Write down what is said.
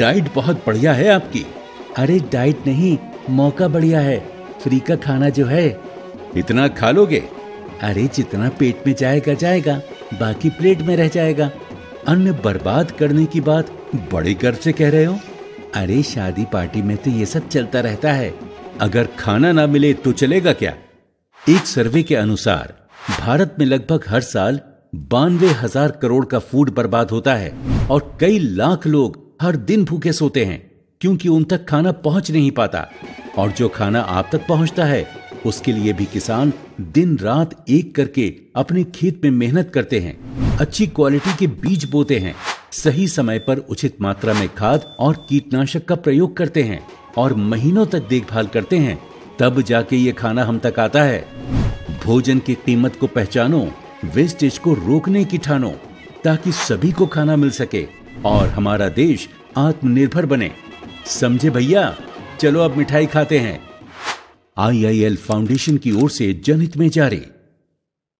Diet बहुत बढ़िया है आपकी। अरे, डाइट नहीं, मौका बढ़िया है। फ्री का खाना जो है। इतना खा लोगे? अरे, जितना पेट में जाएगा जाएगा। बाकी प्लेट में रह जाएगा। अन्न बर्बाद करने की बात बड़े गर्व से कह रहे हो? अरे, शादी पार्टी में तो ये सब चलता रहता है। अगर खाना ना मिले तो चलेगा क्या? एक सर्वे के अनुसार, भारत में लगभग हर साल बानवे हज़ार करोड़ का फ़ूड बर्बाद होता है और कई लाख लोग हर दिन भूखे सोते हैं, क्योंकि उन तक खाना पहुँच नहीं पाता। और जो खाना आप तक पहुँचता है, उसके लिए भी किसान दिन रात एक करके अपने खेत में मेहनत करते हैं। अच्छी क्वालिटी के बीज बोते हैं। सही समय पर उचित मात्रा में खाद और कीटनाशक का प्रयोग करते हैं और महीनों तक देखभाल करते हैं, तब जाके ये खाना हम तक आता है। भोजन की कीमत को पहचानो वेस्टेज को रोकने की ठानो, ताकि सभी को खाना मिल सके और हमारा देश आत्मनिर्भर बने। समझे भैया? चलो अब मिठाई खाते हैं। आईआईएल फाउंडेशन की ओर से जनहित में जारी।